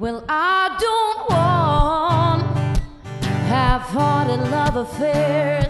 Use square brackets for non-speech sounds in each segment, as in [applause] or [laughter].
Well, I don't want half-hearted love affairs.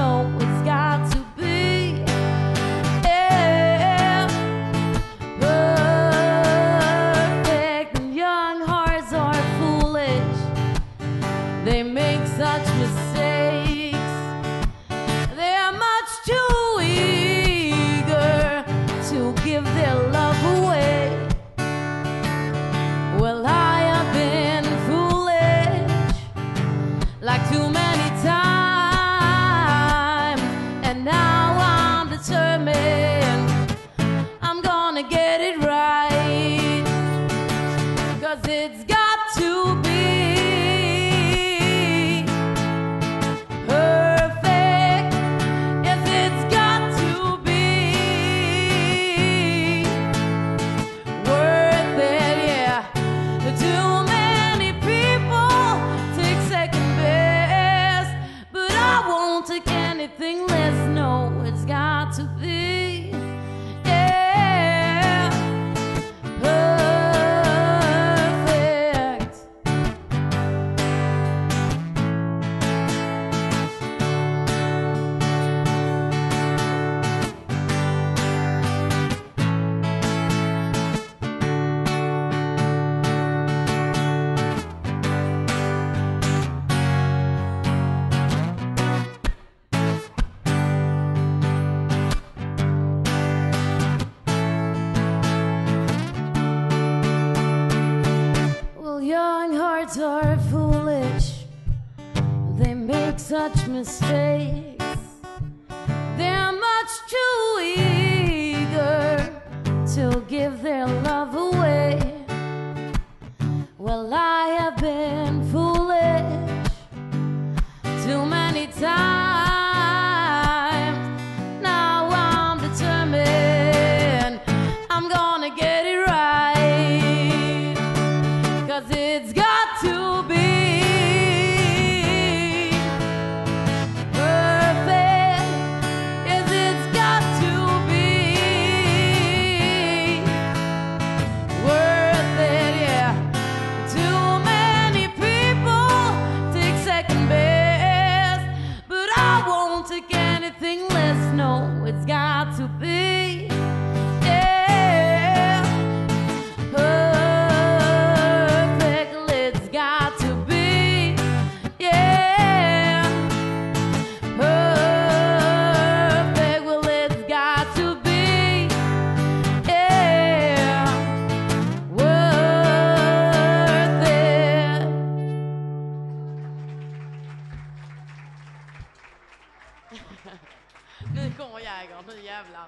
Cause it's got to be perfect. Yes, it's got to be worth it, yeah. Too many people take second best, but I won't take anything less. No, it's got to be. young hearts are foolish. They make such mistakes. They're much too eager to give their [laughs] nu kommer Jäger, nu jävlar.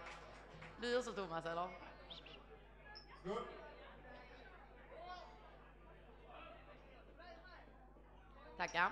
Du också Thomas eller? Tackar.